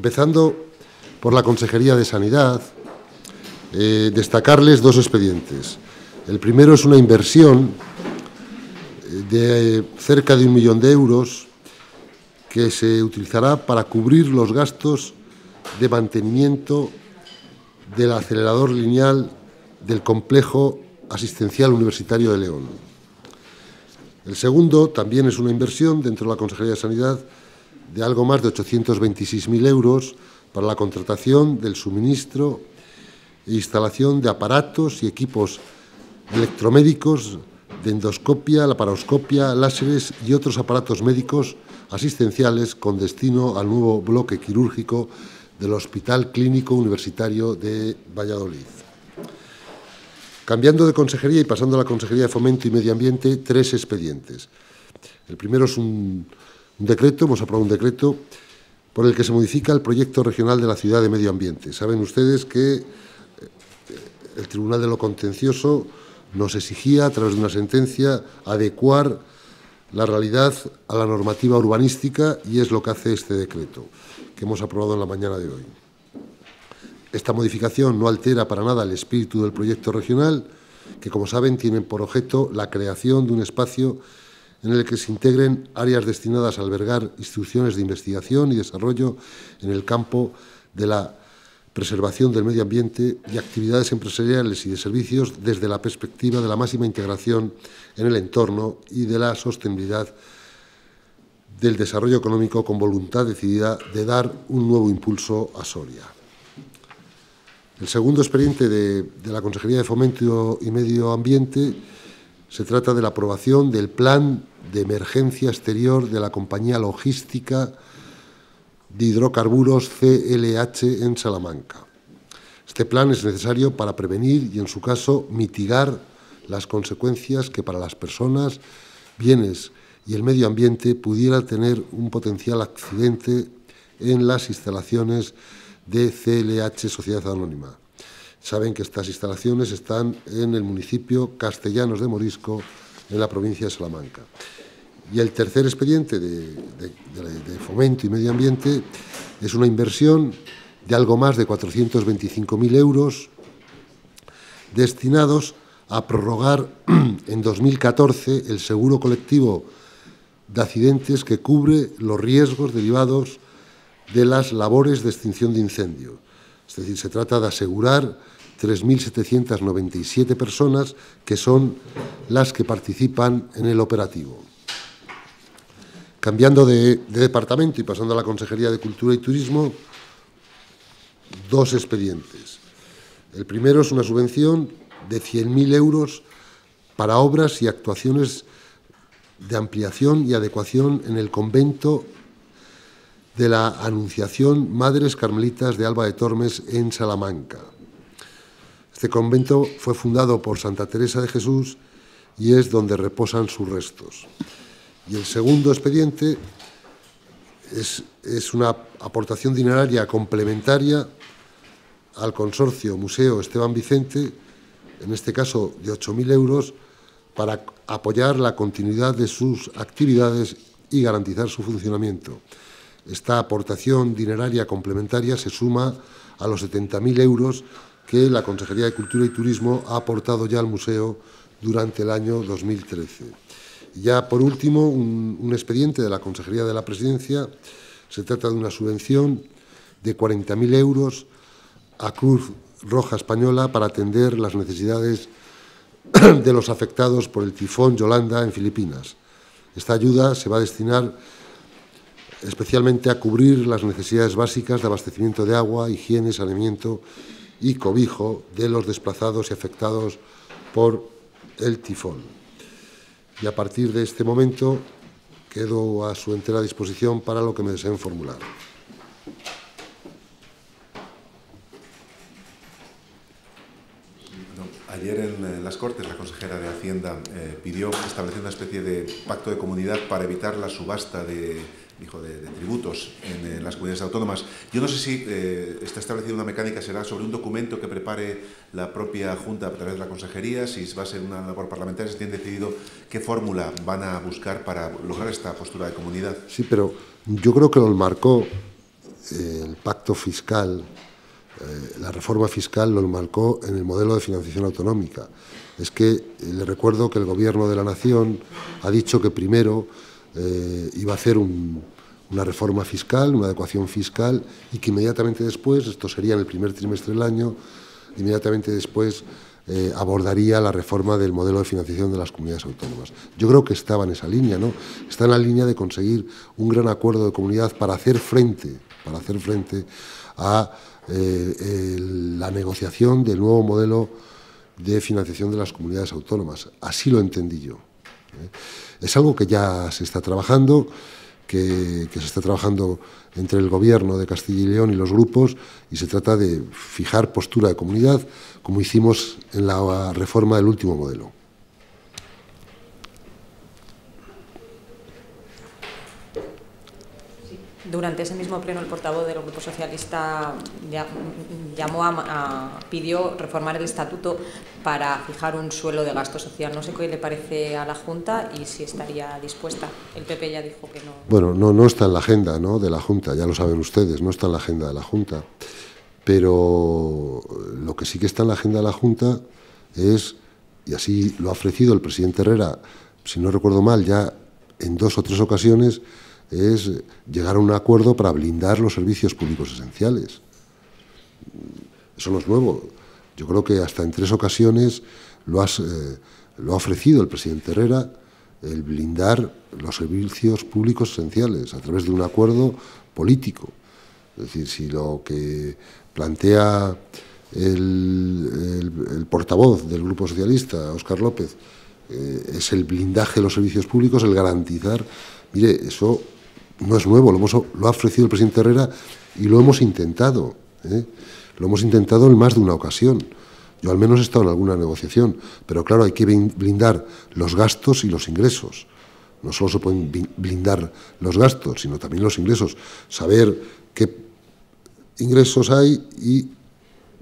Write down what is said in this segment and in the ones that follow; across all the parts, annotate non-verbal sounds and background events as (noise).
Empezando por la Consejería de Sanidad, eh, destacarles dos expedientes. El primero es una inversión eh, de cerca de un millón de euros que se utilizará para cubrir los gastos de mantenimiento del acelerador lineal del complejo asistencial universitario de León. El segundo también es una inversión dentro de la Consejería de Sanidad de algo más de 826.000 euros para la contratación del suministro e instalación de aparatos y equipos electromédicos de endoscopia, laparoscopia, láseres y otros aparatos médicos asistenciales con destino al nuevo bloque quirúrgico del Hospital Clínico Universitario de Valladolid. Cambiando de consejería y pasando a la Consejería de Fomento y Medio Ambiente, tres expedientes. El primero es un, un decreto, hemos aprobado un decreto por el que se modifica el proyecto regional de la ciudad de medio ambiente. Saben ustedes que eh, el Tribunal de lo Contencioso nos exigía, a través de una sentencia, adecuar la realidad a la normativa urbanística y es lo que hace este decreto, que hemos aprobado en la mañana de hoy. Esta modificación no altera para nada el espíritu del proyecto regional, que, como saben, tiene por objeto la creación de un espacio en el que se integren áreas destinadas a albergar instituciones de investigación y desarrollo en el campo de la preservación del medio ambiente y actividades empresariales y de servicios desde la perspectiva de la máxima integración en el entorno y de la sostenibilidad del desarrollo económico con voluntad decidida de dar un nuevo impulso a Soria. El segundo expediente de, la Consejería de Fomento y Medio Ambiente se trata de la aprobación del Plan de Emergencia Exterior de la Compañía Logística de Hidrocarburos CLH en Salamanca. Este plan es necesario para prevenir y, en su caso, mitigar las consecuencias que para las personas, bienes y el medio ambiente pudiera tener un potencial accidente en las instalaciones de CLH Sociedad Anónima. Saben que estas instalaciones están en el municipio Castellanos de Morisco, en la provincia de Salamanca. Y el tercer expediente de, fomento y medio ambiente es una inversión de algo más de 425.000 euros destinados a prorrogar (clears throat) en 2014 el seguro colectivo de accidentes que cubre los riesgos derivados de las labores de extinción de incendio. Es decir, se trata de asegurar 3.797 personas que son las que participan en el operativo. Cambiando de, departamento y pasando a la Consejería de Cultura y Turismo, dos expedientes. El primero es una subvención de 100.000 euros para obras y actuaciones de ampliación y adecuación en el convento de la Anunciación Madres Carmelitas de Alba de Tormes en Salamanca. Este convento fue fundado por Santa Teresa de Jesús y es donde reposan sus restos. Y el segundo expediente es, una aportación dineraria complementaria al consorcio Museo Esteban Vicente, en este caso de 8.000 euros, para apoyar la continuidad de sus actividades y garantizar su funcionamiento. Esta aportación dineraria complementaria se suma a los 70.000 euros que la Consejería de Cultura y Turismo ha aportado ya al museo durante el año 2013. ya por último, un, un expediente de la Consejería de la Presidencia. Se trata de una subvención de 40.000 euros a Cruz Roja Española para atender las necesidades (clears throat) de los afectados por el tifón Yolanda en Filipinas. Esta ayuda se va a destinar especialmente a cubrir las necesidades básicas de abastecimiento de agua, higiene, saneamiento y cobijo de los desplazados y afectados por el tifón. Y a partir de este momento quedo a su entera disposición para lo que me deseen formular. Ayer en las Cortes la consejera de Hacienda eh, pidió establecer una especie de pacto de comunidad para evitar la subasta de, dijo, de, tributos en, en, las comunidades autónomas. Yo no sé si eh, está establecida una mecánica, será sobre un documento que prepare la propia Junta a través de la Consejería, si va a ser una labor parlamentaria, si tienen decidido qué fórmula van a buscar para lograr esta postura de comunidad. Sí, pero yo creo que lo marcó eh, el pacto fiscal, eh, la reforma fiscal lo marcó en el modelo de financiación autonómica. Es que le recuerdo que el Gobierno de la Nación ha dicho que primero iba a hacer una reforma fiscal, una adecuación fiscal, y que inmediatamente después, esto sería en el primer trimestre del año, inmediatamente después eh, abordaría la reforma del modelo de financiación de las comunidades autónomas. Yo creo que estaba en esa línea, ¿no? Está en la línea de conseguir un gran acuerdo de comunidad para hacer frente, para hacer frente a eh, la negociación del nuevo modelo de financiación de las comunidades autónomas. Así lo entendí yo. ¿Eh? Es algo que ya se está trabajando que, se está trabajando entre el Gobierno de Castilla y León y los grupos y se trata de fijar postura de comunidad como hicimos en la reforma del último modelo. Durante ese mismo pleno, el portavoz del Grupo Socialista llamó a, pidió reformar el estatuto para fijar un suelo de gasto social. No sé qué le parece a la Junta y si estaría dispuesta. El PP ya dijo que no. Bueno, no, no está en la agenda ¿no? de la Junta, ya lo saben ustedes, no está en la agenda de la Junta. Pero lo que sí que está en la agenda de la Junta es, y así lo ha ofrecido el presidente Herrera, si no recuerdo mal, ya en dos o tres ocasiones, es llegar a un acuerdo para blindar los servicios públicos esenciales. Eso no es nuevo. Yo creo que hasta en tres ocasiones lo, eh, lo ha ofrecido el presidente Herrera, el blindar los servicios públicos esenciales a través de un acuerdo político. Es decir, si lo que plantea el, portavoz del Grupo Socialista, Óscar López, eh, es el blindaje de los servicios públicos, el garantizar, mire, eso no es nuevo, lo, ha ofrecido el presidente Herrera y lo hemos intentado. ¿eh? Lo hemos intentado en más de una ocasión. Yo al menos he estado en alguna negociación, pero claro, hay que blindar los gastos y los ingresos. No solo se pueden blindar los gastos, sino también los ingresos. Saber qué ingresos hay y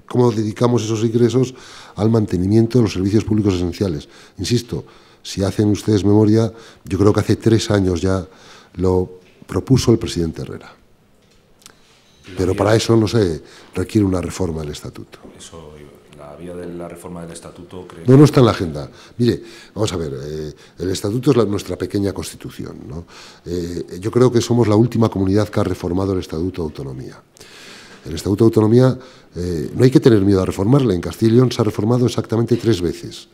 cómo dedicamos esos ingresos al mantenimiento de los servicios públicos esenciales. Insisto, si hacen ustedes memoria, yo creo que hace tres años ya lo propuso el presidente Herrera. Pero para eso no se requiere una reforma del estatuto. Eso, la vía de la reforma del estatuto... No, no está en la agenda. Mire, vamos a ver, eh, el estatuto es nuestra pequeña constitución. Eh, yo creo que somos la última comunidad que ha reformado el estatuto de autonomía. El estatuto de autonomía eh, no hay que tener miedo a reformarle. En Castilla y León se ha reformado exactamente tres veces.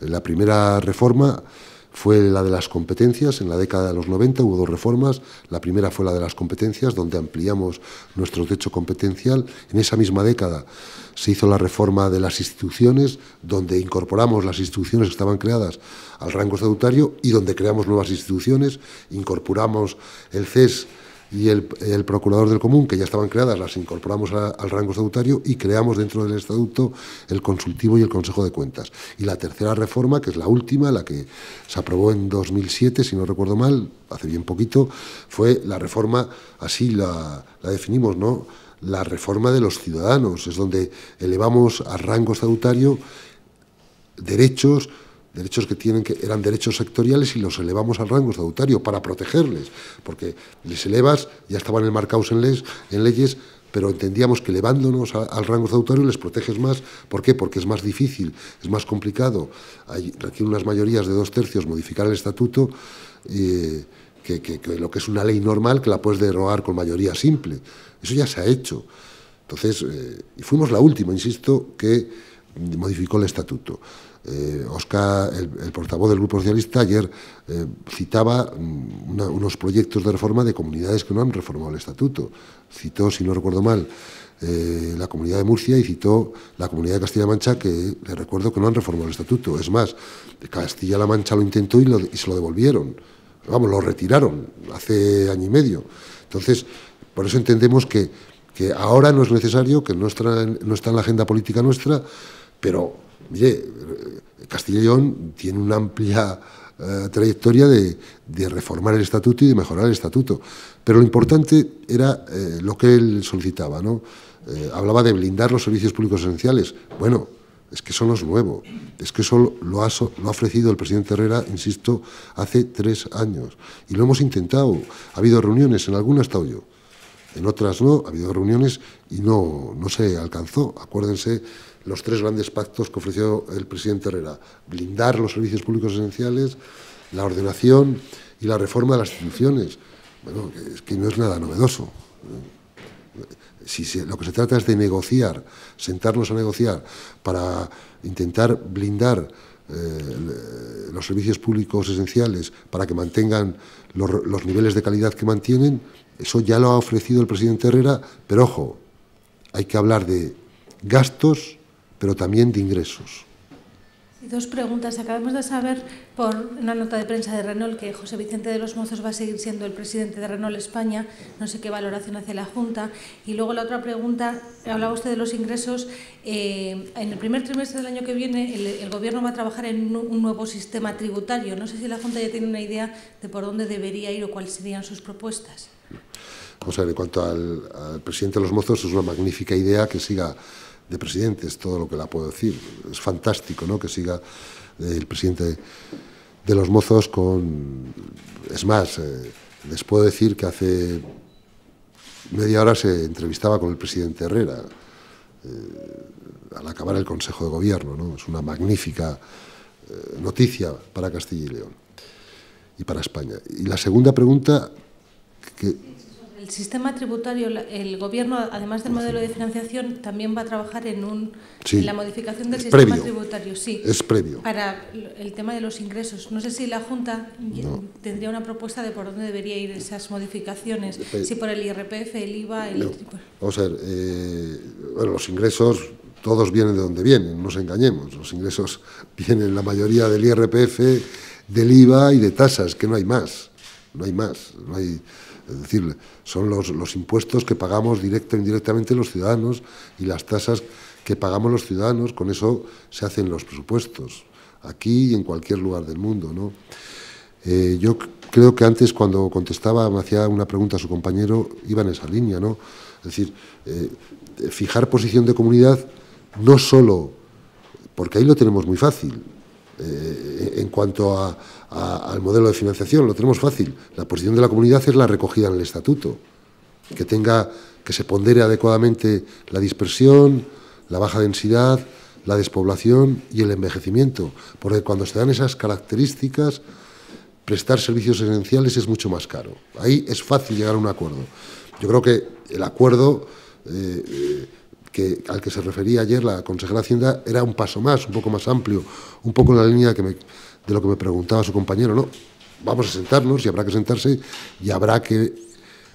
La primera reforma fue la de las competencias, en la década de los 90 hubo dos reformas, la primera fue la de las competencias, donde ampliamos nuestro techo competencial, en esa misma década se hizo la reforma de las instituciones, donde incorporamos las instituciones que estaban creadas al rango estatutario y donde creamos nuevas instituciones, incorporamos el CES y el, procurador del común, que ya estaban creadas, las incorporamos al rango estatutario y creamos dentro del estatuto el consultivo y el Consejo de Cuentas. Y la tercera reforma, que es la última, la que se aprobó en 2007, si no recuerdo mal, hace bien poquito, fue la reforma, así la, la definimos, ¿no? La reforma de los ciudadanos, es donde elevamos al rango estatutario derechos derechos que tienen que eran derechos sectoriales y los elevamos al rango estatutario para protegerles, porque les elevas, ya estaban enmarcados en, leyes, en leyes pero entendíamos que elevándonos al rango estatutario les proteges más. ¿Por qué? Porque es más difícil, es más complicado, hay, requiere unas mayorías de dos tercios modificar el estatuto eh, que, lo que es una ley normal que la puedes derogar con mayoría simple. Eso ya se ha hecho. Entonces, eh, y fuimos la última, insisto, que modificó el estatuto. Eh, Oscar, el, portavoz del Grupo Socialista, ayer eh, citaba mm, unos proyectos de reforma de comunidades que no han reformado el estatuto. Citó, si no recuerdo mal, eh, la comunidad de Murcia y citó la comunidad de Castilla-La Mancha, que le recuerdo que no han reformado el estatuto. Es más, Castilla-La Mancha lo intentó y, se lo devolvieron. Vamos, lo retiraron hace año y medio. Entonces, por eso entendemos que, ahora no es necesario, que no está en la agenda política nuestra, pero Mire, Castilla y León tiene una amplia eh, trayectoria de, reformar el estatuto y de mejorar el estatuto. Pero lo importante era eh, lo que él solicitaba, ¿no? Eh, hablaba de blindar los servicios públicos esenciales. Bueno, es que eso no es nuevo. Es que eso lo ha, ofrecido el presidente Herrera, insisto, hace tres años. Y lo hemos intentado. Ha habido reuniones, en alguna he estado yo. En otras no, ha habido reuniones y no, no se alcanzó. Acuérdense los tres grandes pactos que ofreció el presidente Herrera. Blindar los servicios públicos esenciales, la ordenación y la reforma de las instituciones. Bueno, es que no es nada novedoso. Si lo que se trata es de negociar, sentarnos a negociar para intentar blindar eh, los servicios públicos esenciales para que mantengan los, niveles de calidad que mantienen, eso ya lo ha ofrecido el presidente Herrera, pero ojo, hay que hablar de gastos, pero también de ingresos. Dos preguntas. Acabamos de saber por una nota de prensa de Renault que José Vicente de los Mozos va a seguir siendo el presidente de Renault España. No sé qué valoración hace la Junta. Y luego la otra pregunta, hablaba usted de los ingresos. Eh, en el primer trimestre del año que viene el, Gobierno va a trabajar en un, nuevo sistema tributario. No sé si la Junta ya tiene una idea de por dónde debería ir o cuáles serían sus propuestas. Vamos a ver, en cuanto al, al presidente de los Mozos, es una magnífica idea que siga de presidente, es todo lo que la puedo decir. Es fantástico ¿no? que siga el presidente de los mozos con... Es más, eh, les puedo decir que hace media hora se entrevistaba con el presidente Herrera eh, al acabar el Consejo de Gobierno. ¿no? Es una magnífica eh, noticia para Castilla y León y para España. Y la segunda pregunta, que, el sistema tributario, el gobierno, además del modelo de financiación, también va a trabajar en, un, la modificación del sistema tributario. Sí, es previo. Para el tema de los ingresos. No sé si la Junta tendría una propuesta de por dónde debería ir esas modificaciones, si por el IRPF, el IVA, el... Vamos a ver, eh, bueno, los ingresos todos vienen de donde vienen, no nos engañemos. Los ingresos (laughs) vienen la mayoría del IRPF, del IVA y de tasas, que no hay más. No hay más. No hay, es decir, son los, los impuestos que pagamos directa e indirectamente los ciudadanos y las tasas que pagamos los ciudadanos, con eso se hacen los presupuestos, aquí y en cualquier lugar del mundo. ¿no? Eh, yo creo que antes cuando contestaba, me hacía una pregunta a su compañero, iba en esa línea, ¿no? Es decir, eh, fijar posición de comunidad no solo, porque ahí lo tenemos muy fácil, eh, en cuanto al modelo de financiación, lo tenemos fácil. La posición de la comunidad es la recogida en el estatuto, que tenga, que se pondere adecuadamente la dispersión, la baja densidad, la despoblación y el envejecimiento, porque cuando se dan esas características, prestar servicios esenciales es mucho más caro. Ahí es fácil llegar a un acuerdo. Yo creo que el acuerdo eh, eh, que, al que se refería ayer la consejera de Hacienda era un paso más, un poco más amplio, un poco en la línea que me, de lo que me preguntaba su compañero, ¿no? Vamos a sentarnos y habrá que sentarse y habrá que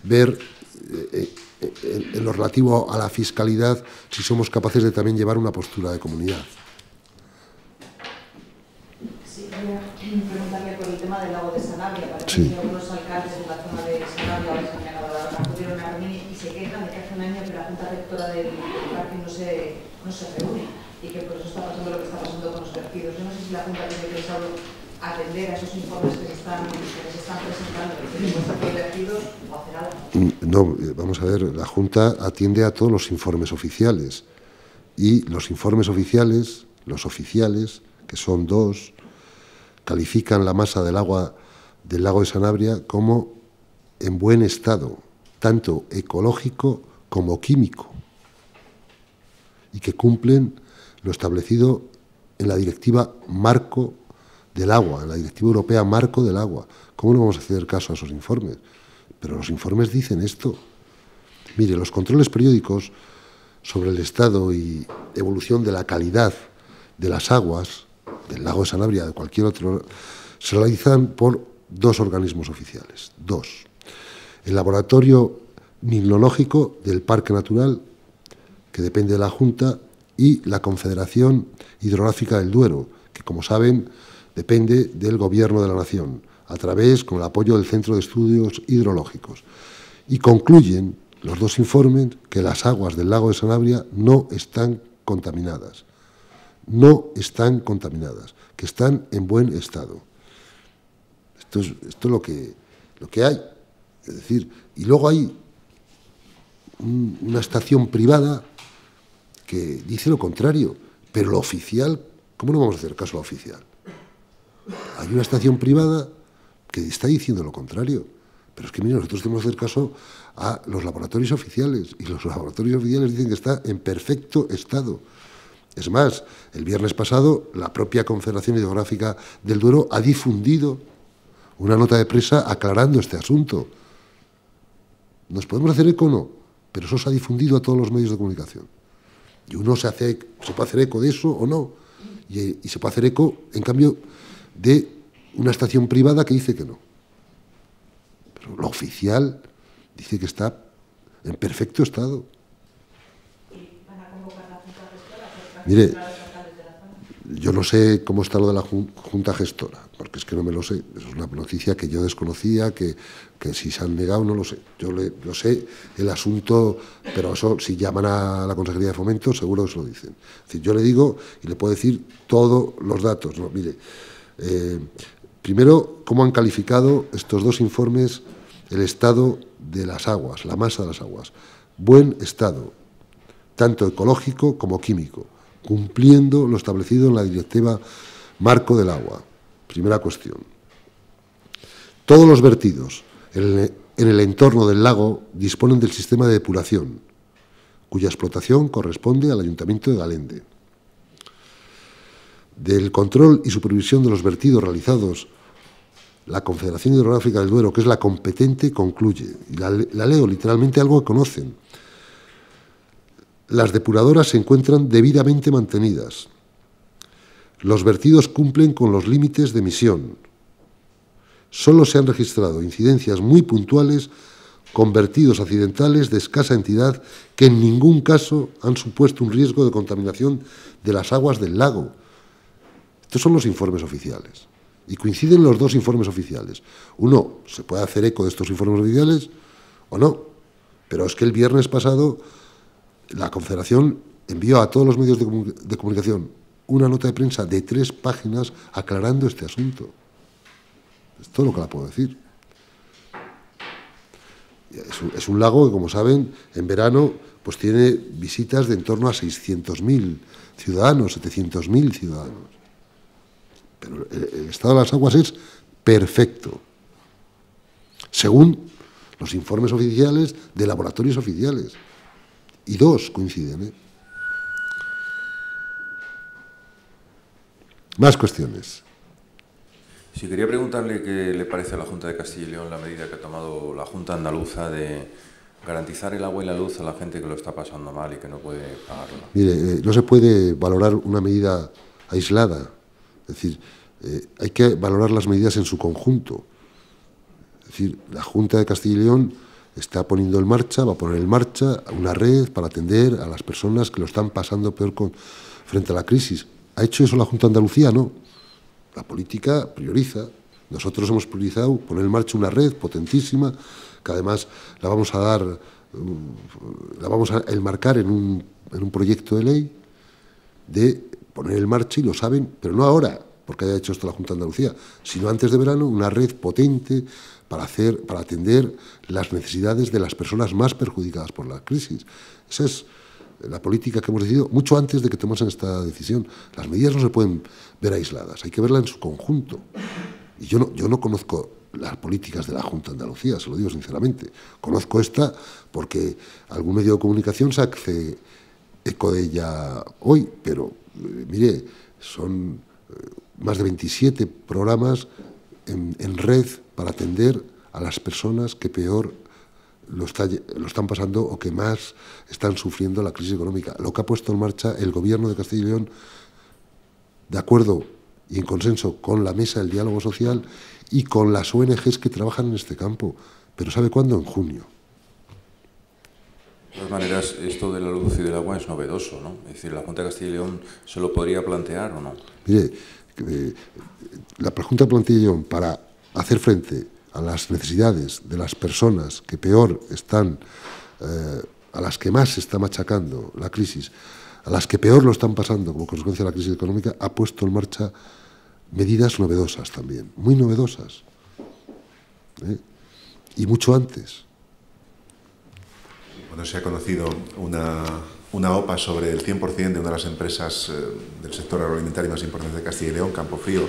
ver eh, eh, en, lo relativo a la fiscalidad si somos capaces de también llevar una postura de comunidad. Sí, preguntarle por el tema del lago de Sanabria, para sí. que año que la Junta Rectora del parque no se, no se reúne y que por eso está pasando lo que está pasando con los vertidos. Yo no sé si la Junta tiene pensado atender a esos informes que se están, que se están presentando de vertidos o hacer algo. Mm, no, eh, vamos a ver, la Junta atiende a todos los informes oficiales y los informes oficiales, los oficiales, que son dos, califican la masa del agua del lago de Sanabria como en buen estado, tanto ecológico como químico, y que cumplen lo establecido en la directiva marco del agua, en la directiva europea marco del agua. ¿Cómo no vamos a hacer caso a esos informes? Pero los informes dicen esto. Mire, los controles periódicos sobre el estado y evolución de la calidad de las aguas, del lago de Sanabria, de cualquier otro, se realizan por dos organismos oficiales. Dos. El laboratorio mineralógico del Parque Natural, que depende de la Junta, y la Confederación Hidrográfica del Duero, que como saben depende del Gobierno de la Nación, a través con el apoyo del Centro de Estudios Hidrológicos. Y concluyen los dos informes que las aguas del lago de Sanabria no están contaminadas. No están contaminadas, que están en buen estado. Esto es, esto lo, que, lo que hay. Es decir, y luego hay una estación privada que dice lo contrario, pero lo oficial, ¿cómo no vamos a hacer caso a lo oficial? Hay una estación privada que está diciendo lo contrario, Pero es que, mire, nosotros tenemos que hacer caso a los laboratorios oficiales y los (laughs) laboratorios oficiales dicen que está en perfecto estado. Es más, el viernes pasado la propia Confederación Hidrográfica del Duero ha difundido una nota de prensa aclarando este asunto. ¿Nos podemos hacer eco o no? Pero eso se ha difundido a todos los medios de comunicación. Y uno se, hace, se puede hacer eco de eso o no. Y, y se puede hacer eco, en cambio, de una estación privada que dice que no. Pero lo oficial dice que está en perfecto estado. Mire, yo no sé cómo está lo de la Junta Gestora, porque es que no me lo sé. Es una noticia que yo desconocía, que, que si se han negado, no lo sé. Yo le, lo sé el asunto, pero eso, si llaman a la Consejería de Fomento, seguro que se lo dicen. Es decir, yo le digo y le puedo decir todos los datos. Mire, eh, primero, cómo han calificado estos dos informes el estado de las aguas, la masa de las aguas. Buen estado, tanto ecológico como químico cumpliendo lo establecido en la Directiva Marco del Agua. Primera cuestión. Todos los vertidos en el entorno del lago disponen del sistema de depuración, cuya explotación corresponde al Ayuntamiento de Galende. Del control y supervisión de los vertidos realizados, la Confederación Hidrográfica del Duero, que es la competente, concluye, y la, la leo literalmente algo que conocen, las depuradoras se encuentran debidamente mantenidas. Los vertidos cumplen con los límites de emisión. Solo se han registrado incidencias muy puntuales con vertidos accidentales de escasa entidad que en ningún caso han supuesto un riesgo de contaminación de las aguas del lago. Estos son los informes oficiales. Y coinciden los dos informes oficiales. Uno, se puede hacer eco de estos informes oficiales o no. Pero es que el viernes pasado la Confederación envió a todos los medios de, comunicación una nota de prensa de tres páginas aclarando este asunto. Es todo lo que la puedo decir. Es un, lago que, como saben, en verano pues tiene visitas de en torno a 600.000 ciudadanos, 700.000 ciudadanos. Pero el estado de las aguas es perfecto, según los informes oficiales de laboratorios oficiales. Y dos coinciden. ¿eh? Más cuestiones. Sí, quería preguntarle qué le parece a la Junta de Castilla y León la medida que ha tomado la Junta Andaluza de garantizar el agua y la luz a la gente que lo está pasando mal y que no puede pagarlo. Mire, eh, no se puede valorar una medida aislada. Es decir, eh, hay que valorar las medidas en su conjunto. Es decir, la Junta de Castilla y León está poniendo en marcha, va a poner en marcha una red para atender a las personas que lo están pasando peor con, frente a la crisis. ¿Ha hecho eso la Junta de Andalucía? No. La política prioriza. Nosotros hemos priorizado poner en marcha una red potentísima, que además la vamos a dar, mm, la vamos a enmarcar en un, en un proyecto de ley de poner en marcha, y lo saben, pero no ahora, porque haya hecho esto la Junta de Andalucía, sino antes de verano, una red potente para, hacer, para atender las necesidades de las personas más perjudicadas por la crisis. Esa es la política que hemos decidido mucho antes de que tomemos esta decisión. Las medidas no se pueden ver aisladas, hay que verla en su conjunto. Y yo no, yo no conozco las políticas de la Junta de Andalucía, se lo digo sinceramente. Conozco esta porque algún medio de comunicación se hace eco de ella hoy, pero eh, mire, son eh, más de 27 programas en, en red para atender a las personas que peor lo, lo, están pasando o que más están sufriendo la crisis económica. Lo que ha puesto en marcha el Gobierno de Castilla y León, de acuerdo y en consenso con la Mesa del Diálogo Social y con las ONGs que trabajan en este campo. Pero ¿sabe cuándo? En junio. De todas maneras, esto de la luz y del agua es novedoso, ¿no? Es decir, ¿la Junta de Castilla y León se lo podría plantear o no? Mire, la Junta de León, para hacer frente a las necesidades de las personas que peor están, eh, a las que más se está machacando la crisis, a las que peor lo están pasando como consecuencia de la crisis económica, ha puesto en marcha medidas novedosas también, muy novedosas. ¿eh? Y mucho antes. Bueno, se ha conocido una, una OPA sobre el 100% de una de las empresas eh, del sector agroalimentario más importantes de Castilla y León, Campo Frío,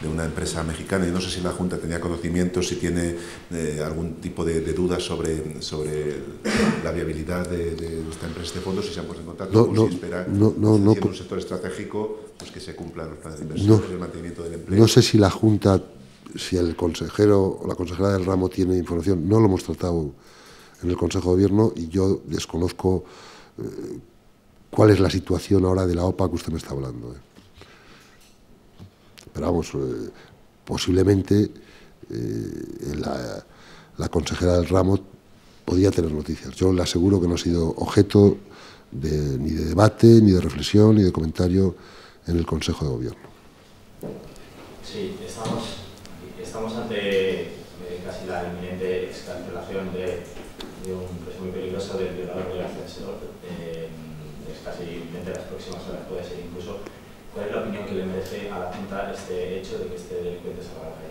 de una empresa mexicana. Y no sé si la Junta tenía conocimiento, si tiene eh, algún tipo de, dudas sobre, sobre la viabilidad de, esta empresa de fondos, si se han puesto en contacto no, o si esperan no, no, no, un sector estratégico pues que se cumplan los planes de inversión y el mantenimiento del empleo. No sé si la Junta, si el consejero o la consejera del ramo tiene información, no lo hemos tratado en el Consejo de Gobierno y yo desconozco eh, cuál es la situación ahora de la OPA que usted me está hablando. Eh. Pero vamos, eh, posiblemente la, la, consejera del ramo podía tener noticias. Yo le aseguro que no ha sido objeto de, ni de debate, ni de reflexión, ni de comentario en el Consejo de Gobierno. Sí, estamos, estamos ante casi la inminente excarcelación de de un preso muy peligroso del violador del ascensor. Eh, es casi de las próximas horas, puede ser incluso. ¿Cuál es la opinión que le merece este hecho de que este delincuente salga a la?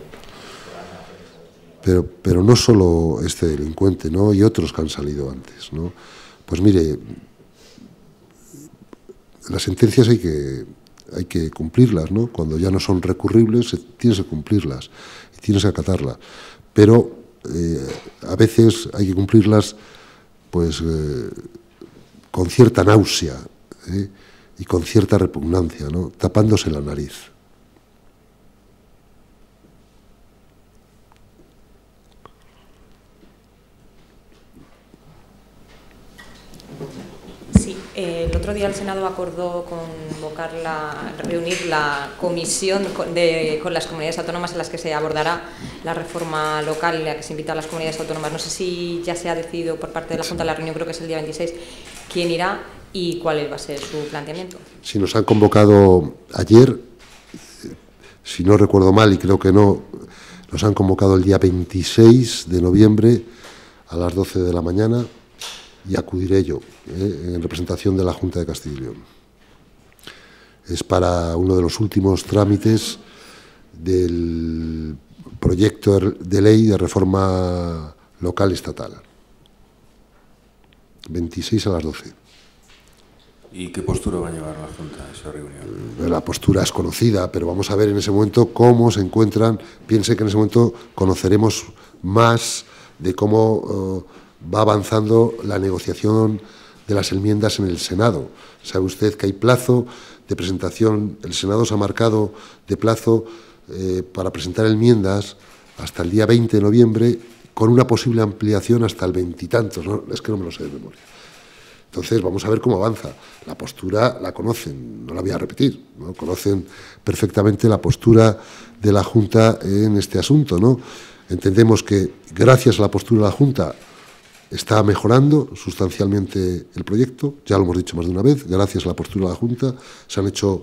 Pero, pero no solo este delincuente, ¿no? Y otros que han salido antes, ¿no? Pues mire, las sentencias hay que, hay que cumplirlas, ¿no? Cuando ya no son recurribles, tienes que cumplirlas y tienes que acatarlas. Pero eh, a veces hay que cumplirlas pues eh, con cierta náusea ¿eh? y con cierta repugnancia, ¿no? tapándose la nariz. el otro día el Senado acordó convocar la, reunir la comisión de, con las comunidades autónomas en las que se abordará la reforma local en la que se invita a las comunidades autónomas. No sé si ya se ha decidido por parte de la Junta de la reunión, creo que es el día 26, quién irá y cuál va a ser su planteamiento. Si nos han convocado ayer, si no recuerdo mal y creo que no, nos han convocado el día 26 de noviembre a las 12 de la mañana y acudiré yo eh, en representación de la Junta de Castilla y León. Es para uno de los últimos trámites del proyecto de ley de reforma local estatal. 26 a las 12. ¿Y qué postura va a llevar la Junta a esa reunión? La postura es conocida, pero vamos a ver en ese momento cómo se encuentran. Piense que en ese momento conoceremos más de cómo... Eh, va avanzando la negociación de las enmiendas en el Senado. Sabe usted que hay plazo de presentación, el Senado se ha marcado de plazo eh, para presentar enmiendas hasta el día 20 de noviembre, con una posible ampliación hasta el veintitantos, ¿no? es que no me lo sé de memoria. Entonces, vamos a ver cómo avanza. La postura la conocen, no la voy a repetir, ¿no? conocen perfectamente la postura de la Junta en este asunto. ¿no? Entendemos que, gracias a la postura de la Junta, Está mejorando sustancialmente el proyecto, ya lo hemos dicho más de una vez, gracias a la postura de la Junta. Se han hecho,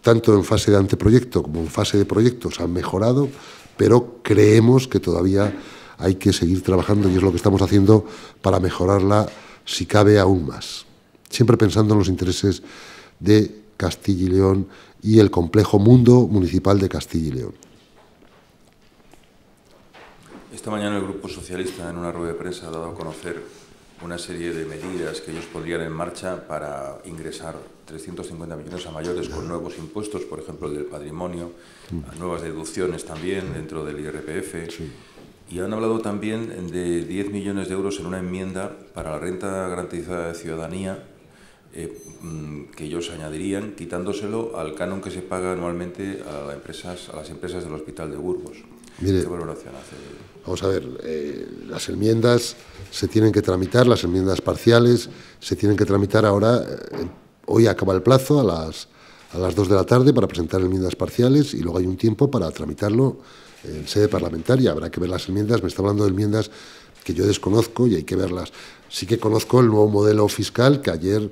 tanto en fase de anteproyecto como en fase de proyecto, se han mejorado, pero creemos que todavía hay que seguir trabajando y es lo que estamos haciendo para mejorarla, si cabe, aún más. Siempre pensando en los intereses de Castilla y León y el complejo mundo municipal de Castilla y León. Esta mañana el Grupo Socialista en una rueda de prensa ha dado a conocer una serie de medidas que ellos podrían en marcha para ingresar 350 millones a mayores con nuevos impuestos, por ejemplo, el del patrimonio, nuevas deducciones también dentro del IRPF. Y han hablado también de 10 millones de euros en una enmienda para la renta garantizada de ciudadanía eh, mm, que ellos añadirían quitándoselo al canon que se paga anualmente a, empresas, a las empresas del Hospital de Burgos. ¿Qué valoración hace? Vamos a ver, eh, las enmiendas se tienen que tramitar, las enmiendas parciales se tienen que tramitar ahora. Eh, hoy acaba el plazo a las, a las 2 de la tarde para presentar enmiendas parciales y luego hay un tiempo para tramitarlo en sede parlamentaria. Habrá que ver las enmiendas, me está hablando de enmiendas que yo desconozco y hay que verlas. Sí que conozco el nuevo modelo fiscal que ayer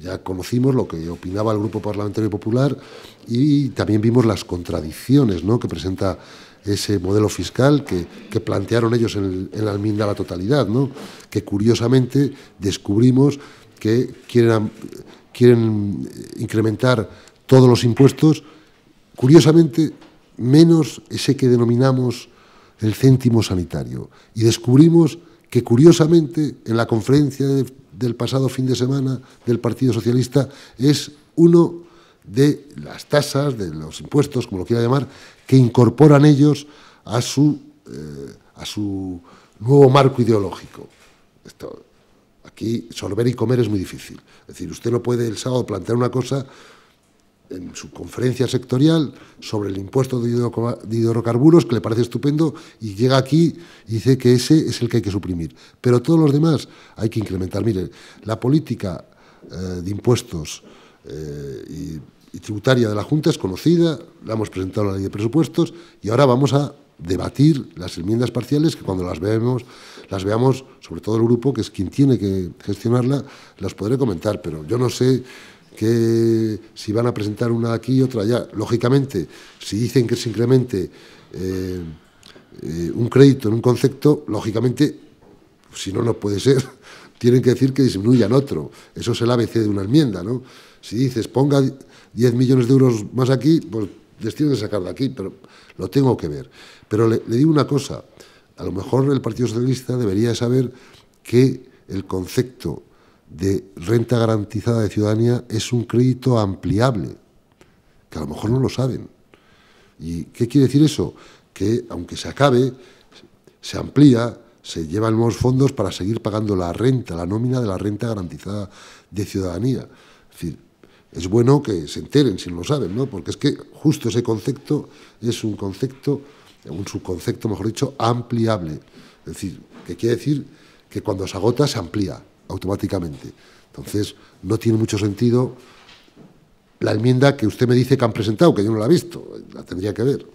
ya conocimos lo que opinaba el Grupo Parlamentario Popular y también vimos las contradicciones ¿no? que presenta ese modelo fiscal que, plantearon ellos en, la enmienda a la totalidad, ¿no? que curiosamente descubrimos que quieren, quieren incrementar todos los impuestos, curiosamente menos ese que denominamos el céntimo sanitario. Y descubrimos que curiosamente en la conferencia del pasado fin de semana del Partido Socialista es uno de las tasas, de los impuestos, como lo quiera llamar, que incorporan ellos a su, eh, a su nuevo marco ideológico. Esto, aquí sorber y comer es muy difícil. Es decir, usted no puede el sábado plantear una cosa en su conferencia sectorial sobre el impuesto de hidrocarburos, que le parece estupendo, y llega aquí y dice que ese es el que hay que suprimir. Pero todos los demás hay que incrementar. Mire, la política eh, de impuestos eh, y, tributaria de la Junta es conocida, la hemos presentado en la ley de presupuestos y ahora vamos a debatir las enmiendas parciales que cuando las veamos, las veamos, sobre todo el grupo, que es quien tiene que gestionarla, las podré comentar, pero yo no sé que si van a presentar una aquí y otra allá. Lógicamente, si dicen que se incremente eh, eh, un crédito en un concepto, lógicamente, si no, no puede ser, (laughs) tienen que decir que disminuyan otro. Eso es el ABC de una enmienda, ¿no? Si dices, ponga 10 millones de euros más aquí, pues les tienen que sacar de aquí, pero lo tengo que ver. Pero le, digo una cosa, a lo mejor el Partido Socialista debería saber que el concepto de renta garantizada de ciudadanía es un crédito ampliable, que a lo mejor no lo saben. ¿Y qué quiere decir eso? Que aunque se acabe, se amplía, se llevan nuevos fondos para seguir pagando la renta, la nómina de la renta garantizada de ciudadanía. Es decir, es bueno que se enteren si no lo saben, ¿no? Porque es que justo ese concepto es un concepto, un subconcepto, mejor dicho, ampliable. Es decir, que quiere decir que cuando se agota se amplía automáticamente. Entonces, no tiene mucho sentido la enmienda que usted me dice que han presentado, que yo no la he visto, la tendría que ver.